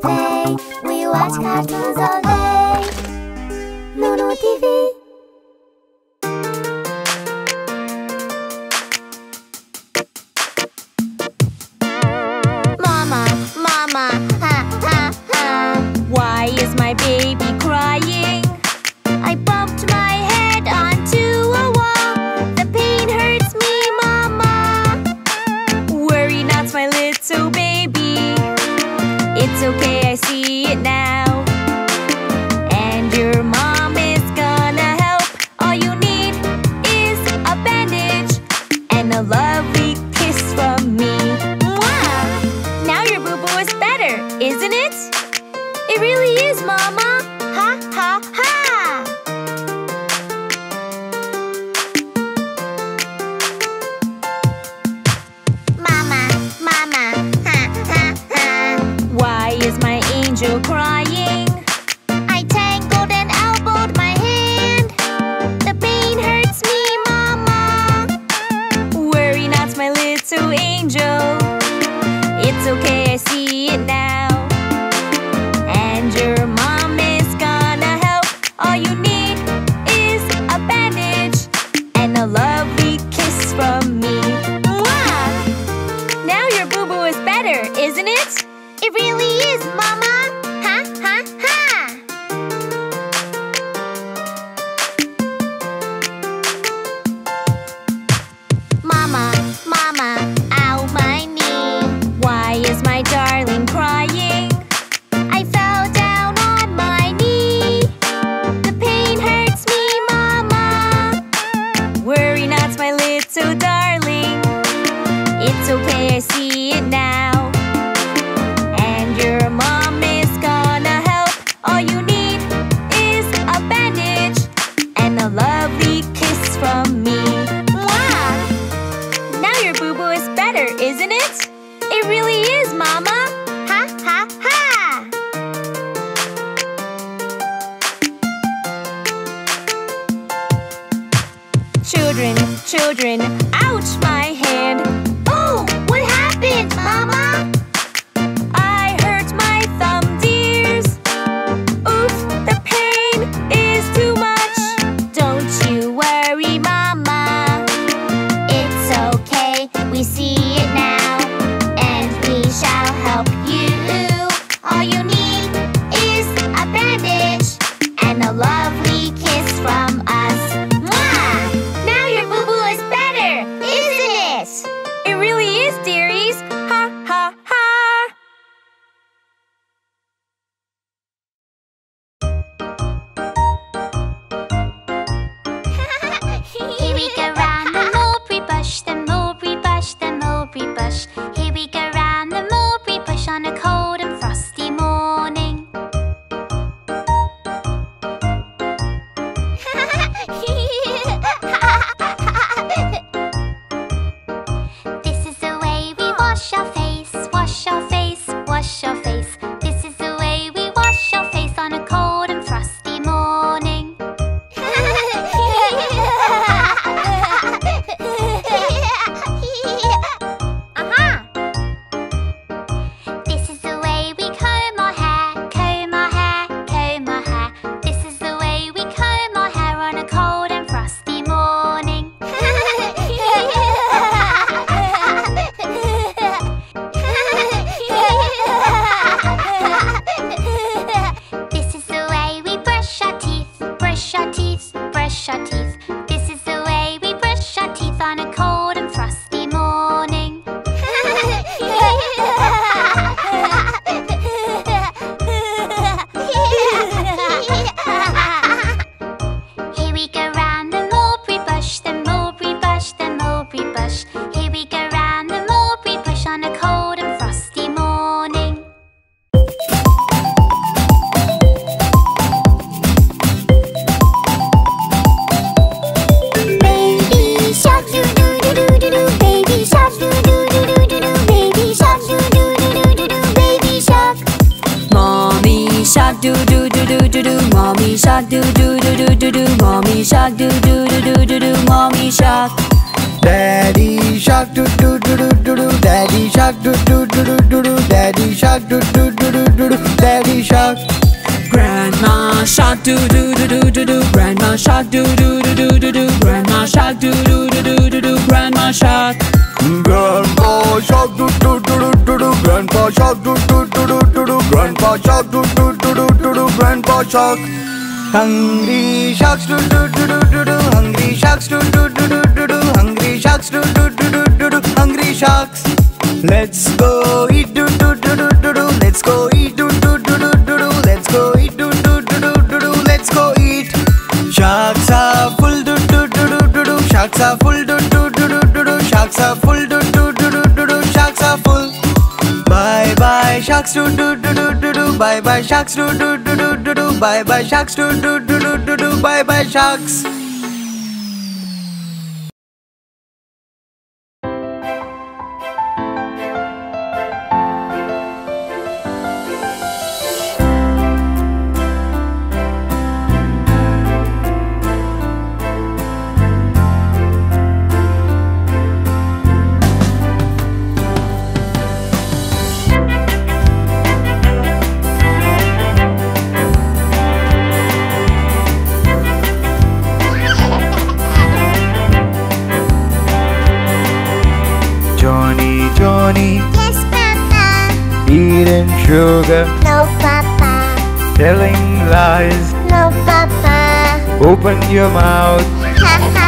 play. We watch cartoons all day. NuNu TV. it's okay, I see it now. Daddy shark do do do do do do Daddy shark do do do do do do Daddy shark do do do do do do Daddy shark Grandma shark do do do do do do Grandma shark do do do do do do Grandma shark do do do do do do Grandma shark Grandpa shark do do do do do do Grandpa shark do do do do do do Grandpa shark do do do do do do Grandpa shark Hungry sharks do do do do Let's go eat do do do do do do. Let's go eat do do do do do do. Let's go eat do do do do do do. Let's go eat. Sharks are full do do do do do do. Sharks are full do do do do do do. Sharks are full do do do do do do. Sharks are full. Bye bye sharks do do do do do do. Bye bye sharks do do do do do do. Bye bye sharks do do do do do do. Bye bye sharks. Open your mouth.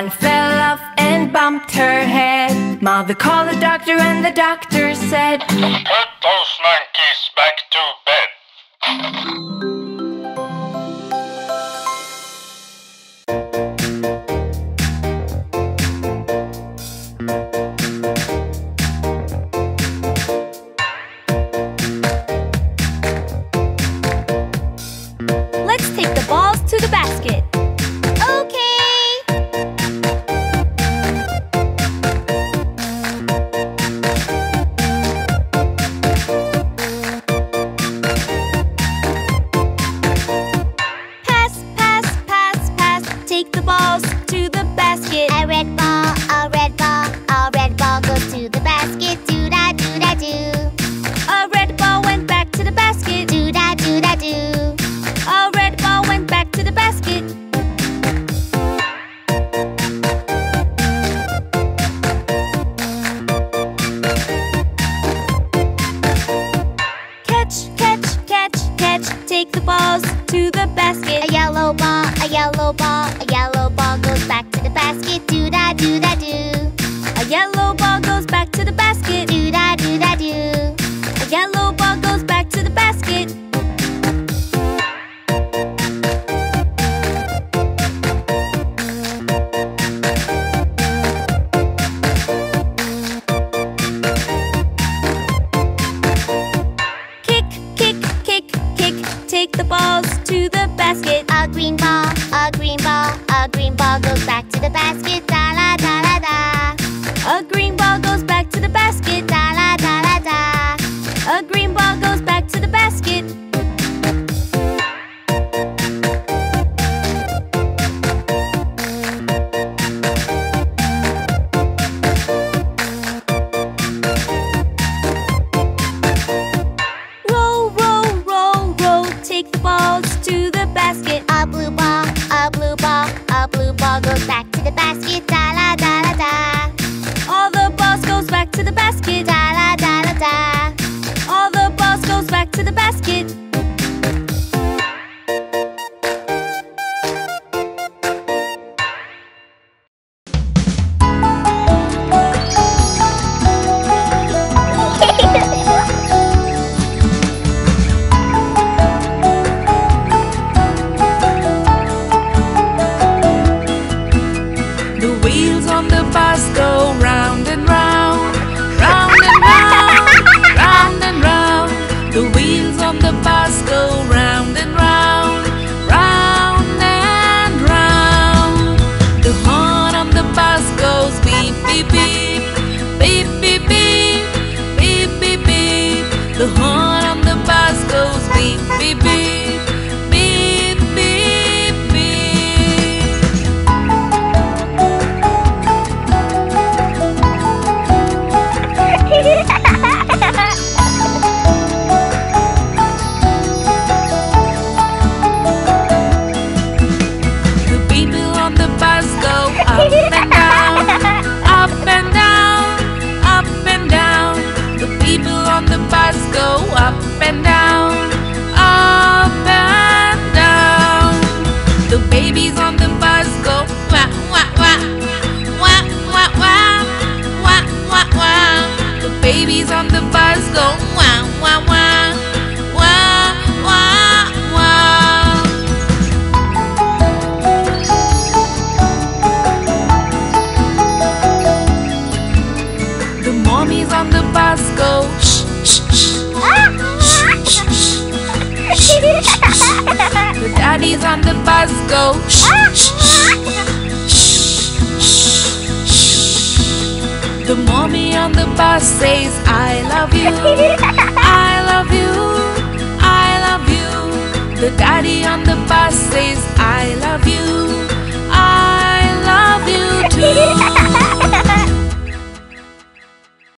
One fell off and bumped her head. Mother called the doctor, and the doctor said, Put those monkeys back to bed. Let's take the balls to the basket. green ball, a green ball goes back to the basket. Da la da la da. every time the bus goes. the mommy on the bus says, I love you, I love you, I love you. The daddy on the bus says, I love you, I love you too.